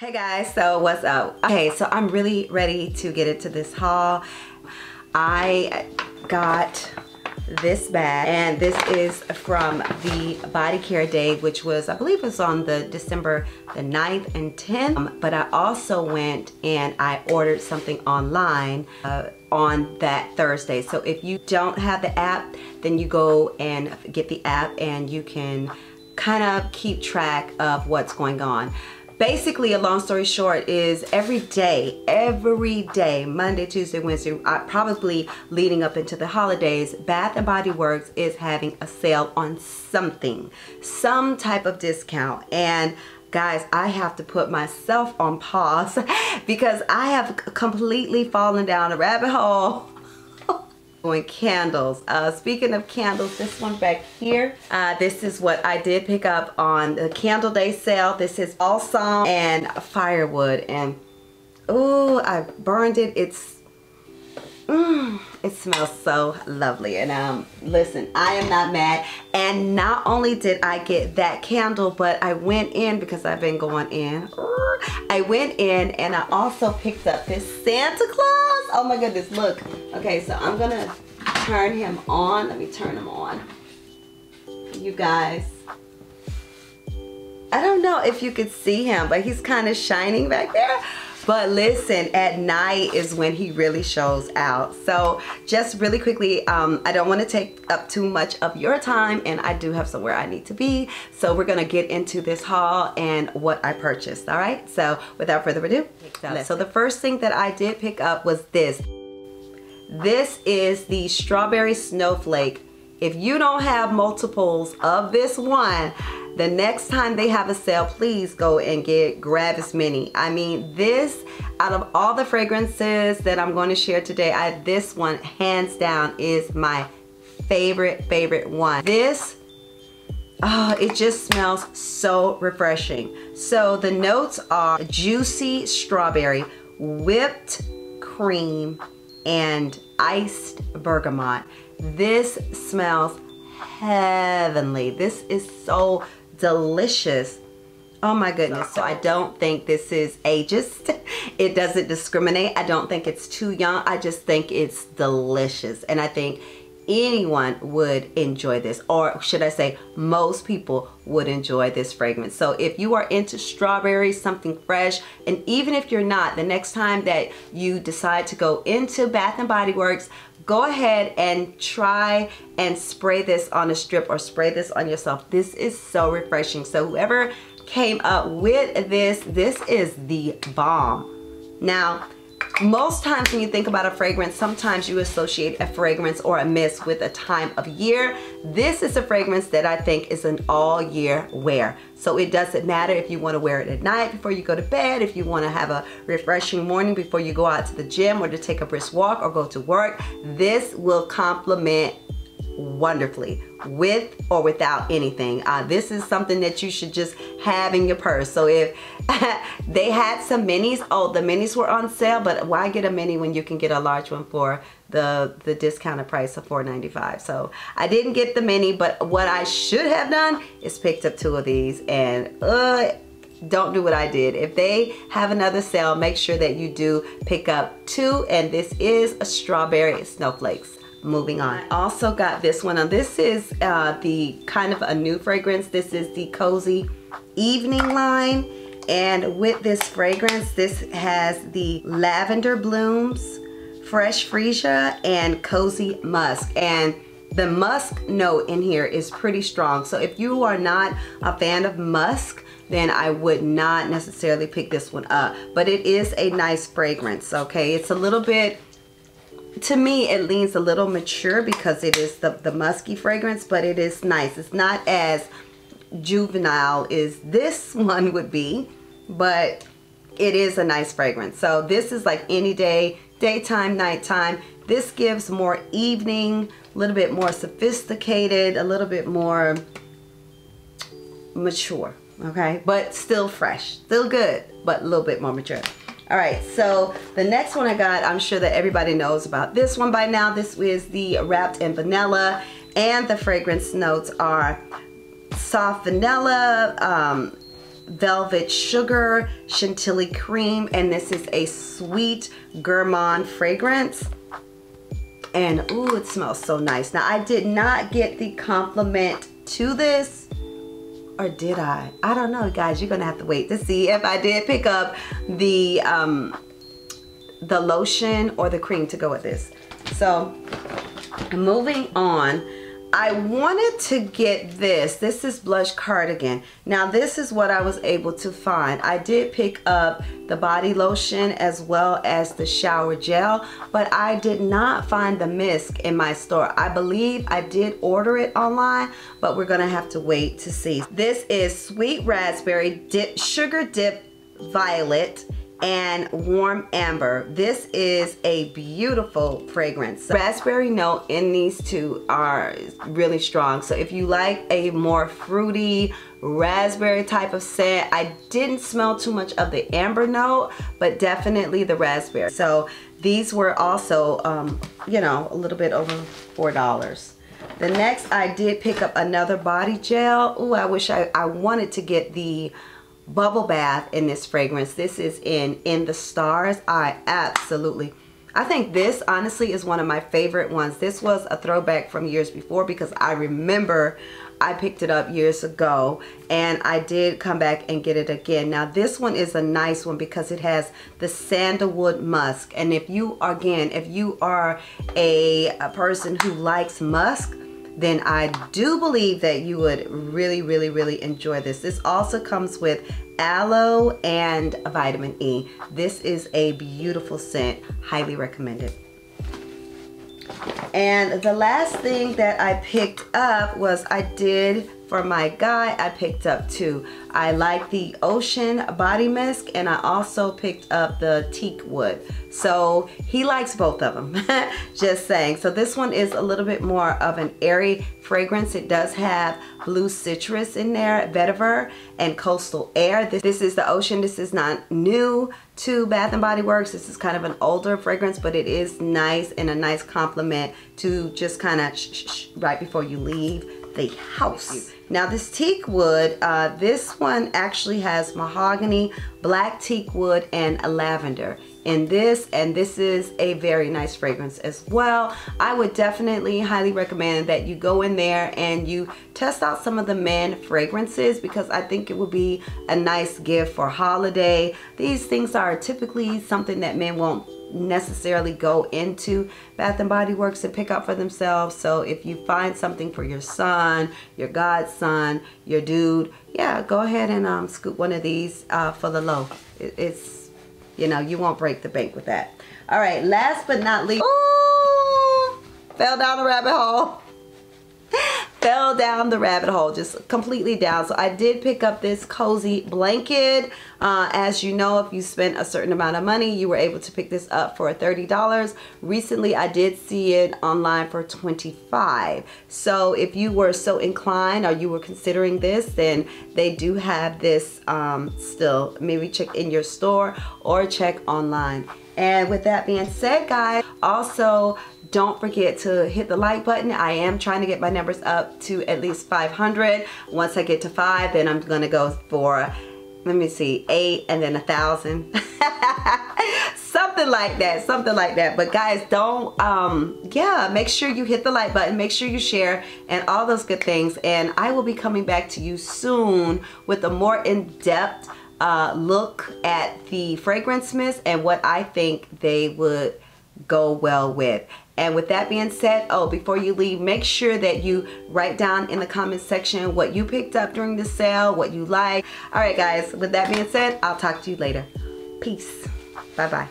Hey guys, so what's up? Okay, so I'm really ready to get into this haul. I got this bag and this is from the body care day which was i believe was on the december the 9th and 10th um, but i also went and i ordered something online uh, on that thursday so if you don't have the app then you go and get the app and you can kind of keep track of what's going on basically a long story short is every day every day monday tuesday wednesday uh, probably leading up into the holidays bath and body works is having a sale on something some type of discount. And guys i have to put myself on pause because i have completely fallen down a rabbit hole Doing candles. Uh, speaking of candles, this one back here, uh, this is what I did pick up on the candle day sale. This is balsam and firewood. And, oh, I burned it. It's Mm, it smells so lovely. And um, listen, I am not mad. And not only did I get that candle, but I went in because I've been going in. I went in and I also picked up this Santa Claus. Oh my goodness, look. Okay, so I'm gonna turn him on. Let me turn him on. You guys. I don't know if you could see him, but he's kind of shining back there. But listen, at night is when he really shows out. So just really quickly, um, I don't want to take up too much of your time and I do have somewhere I need to be. So we're going to get into this haul and what I purchased. All right. So without further ado, so the first thing that I did pick up was this. This is the strawberry snowflake. If you don't have multiples of this one, the next time they have a sale, please go and get grab as many. I mean, this out of all the fragrances that I'm going to share today, I, this one hands down is my favorite, favorite one. This Oh, it just smells so refreshing. So the notes are juicy strawberry, whipped cream, and iced bergamot. This smells heavenly. This is so delicious. Oh my goodness. So I don't think this is ageist. It doesn't discriminate. I don't think it's too young. I just think it's delicious. And I think anyone would enjoy this or should I say most people would enjoy this fragrance so if you are into strawberries something fresh and even if you're not the next time that you decide to go into Bath and Body Works go ahead and try and spray this on a strip or spray this on yourself. This is so refreshing. So whoever came up with this this is the bomb. Now most times when you think about a fragrance, sometimes you associate a fragrance or a mist with a time of year. This is a fragrance that I think is an all year wear. So it doesn't matter if you want to wear it at night before you go to bed, if you want to have a refreshing morning before you go out to the gym or to take a brisk walk or go to work. This will complement wonderfully with or without anything. Uh, this is something that you should just have in your purse. So if they had some minis, oh, the minis were on sale, but why get a mini when you can get a large one for the, the discounted price of $4.95? So I didn't get the mini, but what I should have done is picked up two of these and uh, don't do what I did. If they have another sale, make sure that you do pick up two. And this is a strawberry snowflakes moving on. I also got this one. Now this is uh, the kind of a new fragrance. This is the Cozy Evening line. And with this fragrance, this has the lavender blooms, fresh freesia, and cozy musk. And the musk note in here is pretty strong. So if you are not a fan of musk, then I would not necessarily pick this one up. But it is a nice fragrance, okay? It's a little bit to me it leans a little mature because it is the, the musky fragrance but it is nice. It's not as juvenile as this one would be but it is a nice fragrance. So this is like any day daytime nighttime. This gives more evening a little bit more sophisticated a little bit more mature okay? But still fresh still good but a little bit more mature all right, so the next one I got, I'm sure that everybody knows about this one by now. This is the Wrapped in Vanilla, and the fragrance notes are soft vanilla, um, velvet sugar, chantilly cream, and this is a sweet gourmand fragrance. And ooh, it smells so nice. Now I did not get the complement to this, or did I? I don't know, guys. You're gonna have to wait to see if I did pick up the um, the lotion or the cream to go with this. So moving on, I wanted to get this. This is Blush Cardigan. Now this is what I was able to find. I did pick up the body lotion as well as the shower gel, but I did not find the mist in my store. I believe I did order it online, but we're gonna have to wait to see. This is Sweet Raspberry dip, Sugar Dip Violet and warm amber. This is a beautiful fragrance. Raspberry note in these two are really strong. So if you like a more fruity, raspberry type of scent, I didn't smell too much of the amber note, but definitely the raspberry. So these were also, um, you know, a little bit over $4. The next I did pick up another body gel. Ooh, I wish I, I wanted to get the bubble bath in this fragrance. This is in In the Stars. I absolutely, I think this honestly is one of my favorite ones. This was a throwback from years before because I remember I picked it up years ago and I did come back and get it again. Now this one is a nice one because it has the sandalwood musk and if you, again, if you are a, a person who likes musk, then I do believe that you would really, really, really enjoy this. This also comes with aloe and vitamin E. This is a beautiful scent, highly recommended. And the last thing that I picked up was I did for my guy, I picked up two. I like the Ocean Body Mist and I also picked up the Teak Wood. So he likes both of them, just saying. So this one is a little bit more of an airy fragrance. It does have blue citrus in there, vetiver, and coastal air. This, this is the Ocean. This is not new to Bath & Body Works. This is kind of an older fragrance, but it is nice and a nice compliment to just kind of right before you leave the house. Now this teak wood, uh, this one actually has mahogany, black teak wood, and a lavender in this and this is a very nice fragrance as well I would definitely highly recommend that you go in there and you test out some of the men fragrances because I think it would be a nice gift for holiday these things are typically something that men won't necessarily go into Bath and Body Works and pick up for themselves. So if you find something for your son, your godson, your dude, yeah, go ahead and um, scoop one of these uh, for the low. It, it's, you know, you won't break the bank with that. All right, last but not least, fell down the rabbit hole fell down the rabbit hole, just completely down. So I did pick up this cozy blanket. Uh, as you know, if you spent a certain amount of money, you were able to pick this up for $30. Recently, I did see it online for 25 So if you were so inclined or you were considering this, then they do have this um, still. Maybe check in your store or check online. And with that being said, guys, also don't forget to hit the like button. I am trying to get my numbers up to at least 500. Once I get to five, then I'm gonna go for, let me see, eight and then a thousand. something like that, something like that. But guys, don't, um, yeah, make sure you hit the like button, make sure you share and all those good things. And I will be coming back to you soon with a more in-depth uh, look at the fragrance mist and what I think they would go well with. And with that being said, oh, before you leave, make sure that you write down in the comment section what you picked up during the sale, what you like. All right, guys, with that being said, I'll talk to you later. Peace. Bye-bye.